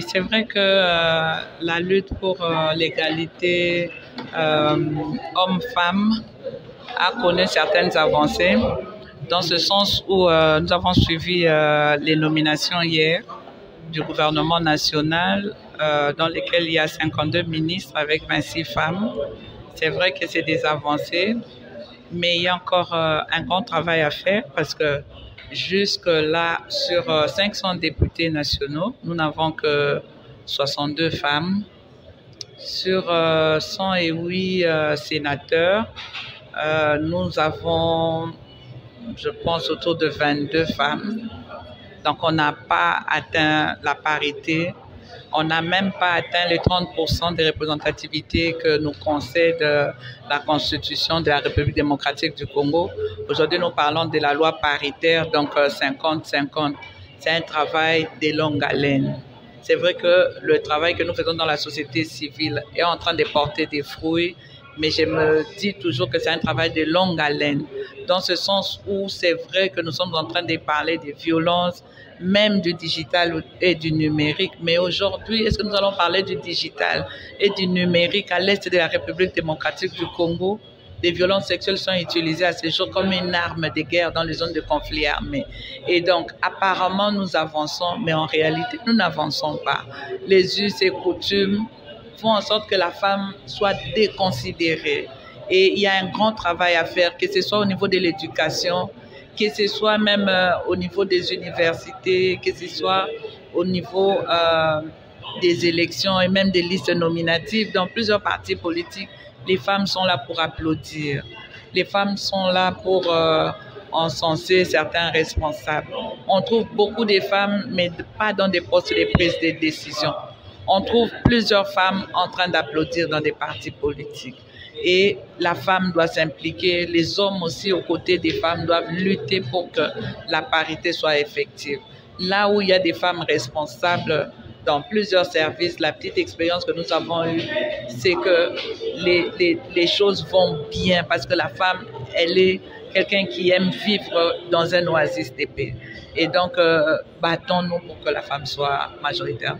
C'est vrai que euh, la lutte pour euh, l'égalité euh, homme-femme a connu certaines avancées, dans ce sens où nous avons suivi les nominations hier du gouvernement national, dans lesquelles il y a 52 ministres avec 26 femmes. C'est vrai que c'est des avancées, mais il y a encore un grand travail à faire parce que Jusque-là, sur 500 euh, députés nationaux, nous n'avons que 62 femmes. Sur 108 euh, euh, sénateurs, nous avons, je pense, autour de 22 femmes. Donc, on n'a pas atteint la parité on n'a même pas atteint les 30% de représentativité que nous concède euh, la Constitution de la République démocratique du Congo. Aujourd'hui, nous parlons de la loi paritaire, donc 50-50. Euh, C'est un travail de longue haleine. C'est vrai que le travail que nous faisons dans la société civile est en train de porter des fruits, mais je me dis toujours que c'est un travail de longue haleine, dans ce sens où c'est vrai que nous sommes en train de parler des violences, même du digital et du numérique. Mais aujourd'hui, est-ce que nous allons parler du digital et du numérique à l'est de la République démocratique du Congo? Les violences sexuelles sont utilisées à ce jour comme une arme de guerre dans les zones de conflit armé. Et donc, apparemment, nous avançons, mais en réalité, nous n'avançons pas. Les us et coutumes font en sorte que la femme soit déconsidérée. Et il y a un grand travail à faire, que ce soit au niveau de l'éducation, que ce soit même euh, au niveau des universités, que ce soit au niveau euh, des élections et même des listes nominatives. Dans plusieurs partis politiques, les femmes sont là pour applaudir. Les femmes sont là pour euh, encenser certains responsables. On trouve beaucoup de femmes, mais pas dans des postes de prise de décision. On trouve plusieurs femmes en train d'applaudir dans des partis politiques et la femme doit s'impliquer, les hommes aussi aux côtés des femmes doivent lutter pour que la parité soit effective. Là où il y a des femmes responsables dans plusieurs services, la petite expérience que nous avons eue, c'est que les, les, choses vont bien parce que la femme, elle est quelqu'un qui aime vivre dans un oasis d'épée. Et donc, euh, battons-nous pour que la femme soit majoritaire.